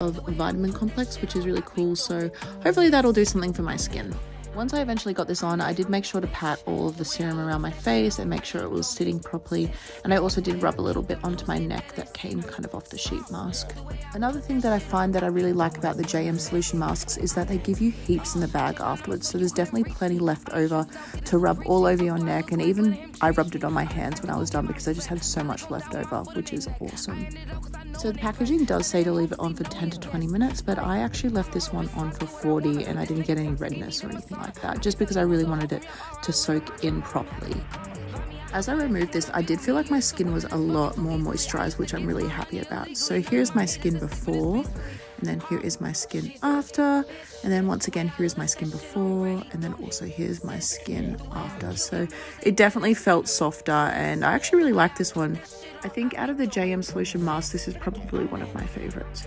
of vitamin complex, which is really cool. So hopefully that'll do something for my skin. Once I eventually got this on, I did make sure to pat all of the serum around my face and make sure it was sitting properly. And I also did rub a little bit onto my neck that came kind of off the sheet mask. Another thing that I find that I really like about the JM Solution masks is that they give you heaps in the bag afterwards. So there's definitely plenty left over to rub all over your neck. And even I rubbed it on my hands when I was done because I just had so much left over, which is awesome. So the packaging does say to leave it on for 10 to 20 minutes, but I actually left this one on for 40 and I didn't get any redness or anything like that, just because I really wanted it to soak in properly. As I removed this, I did feel like my skin was a lot more moisturized, which I'm really happy about. So here's my skin before, and then here is my skin after, and then once again, here is my skin before, and then also here's my skin after. So it definitely felt softer, and I actually really like this one. I think out of the JM Solution masks, this is probably one of my favorites.